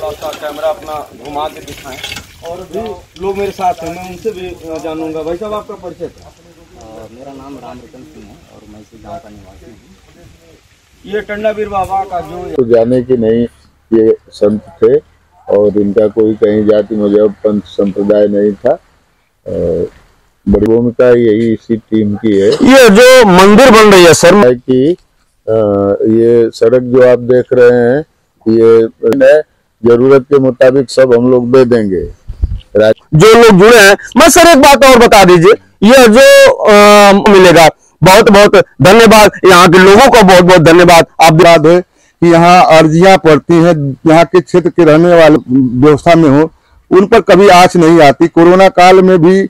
थोड़ा सा कैमरा अपना घुमा के दिखाएँ। और भी लोग मेरे साथ हैं मैं उनसे भी जानूँगा। भाई साहब आपका परिचय था मेरा नाम राम रतन सिंह है और मैं इसी गाँव का निवासी हूँ। ये टंडावीर बाबा का जो तो जाने की नहीं ये संत थे और इनका कोई कहीं जाति मज़हब पंथ संप्रदाय नहीं था। बड़ी भूमिका यही इसी टीम की है। ये जो मंदिर बन रही है सर। है कि ये सड़क जो आप देख रहे हैं ये है, ज़रूरत के मुताबिक सब हम लोग दे देंगे। जो लोग जुड़े हैं मैं सर एक बात और बता दीजिए ये जो आ, मिलेगा बहुत बहुत धन्यवाद। यहाँ के लोगों का बहुत बहुत धन्यवाद। आप याद है कि यहाँ अर्जियाँ पड़ती हैं यहाँ के क्षेत्र के रहने वाले व्यवस्था में हो उन पर कभी आँच नहीं आती। कोरोना काल में भी